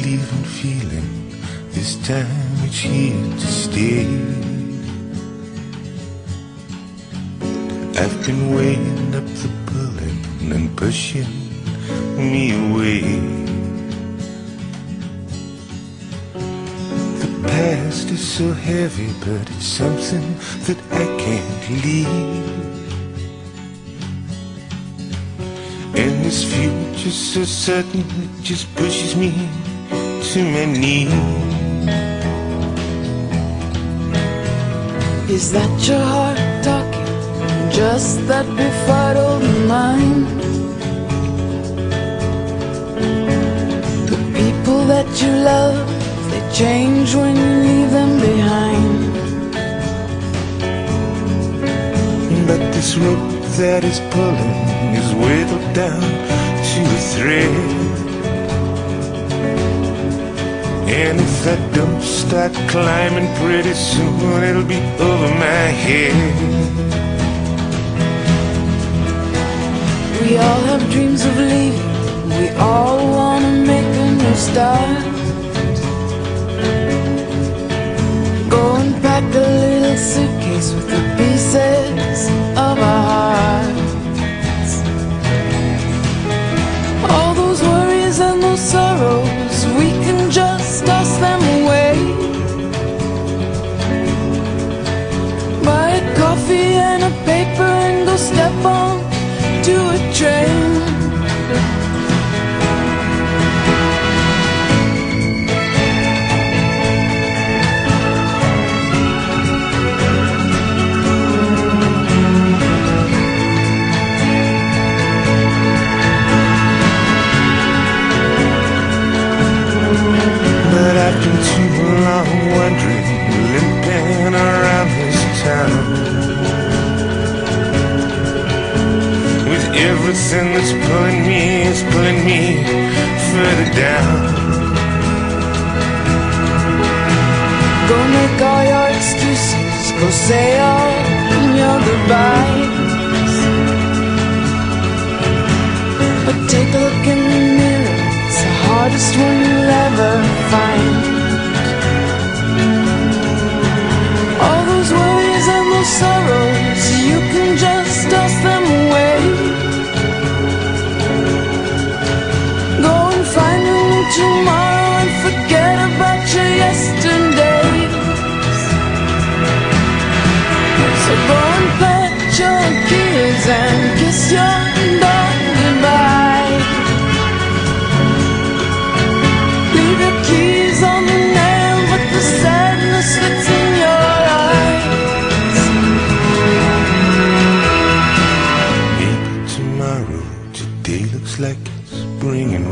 feeling this time it's here to stay. I've been weighing up the pulling and pushing me away. The past is so heavy, but it's something that I can't leave. And this future's so certain, it just pushes me to my. Is that your heart talking? Just that befuddled mind? The people that you love, they change when you leave them behind. But this rope that is pulling is whittled down to a thread. And if I don't start climbing pretty soon, it'll be over my head. We all have dreams of leaving. We all wanna make a new start. Go and pack a little suitcase with the pieces of our hearts. All those worries and those sorrows, we step on to a train. But been too long wandering, limping around everything that's pulling me, is pulling me further down. Go make all your excuses, go say all your goodbyes. But take a look in the mirror, it's the hardest one and kiss your. Leave your keys on the nail, but the sadness that's in your eyes. Tomorrow, today looks like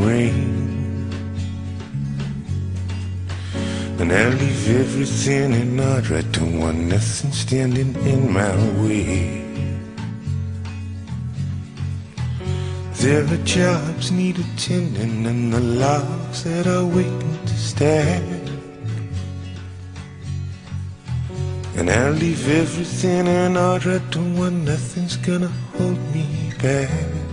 rain. And I'll leave everything in order. I don't want nothing standing in my way. There are jobs need attending and the logs that are waiting to stand. And I'll leave everything in order. I don't want nothing's gonna hold me back.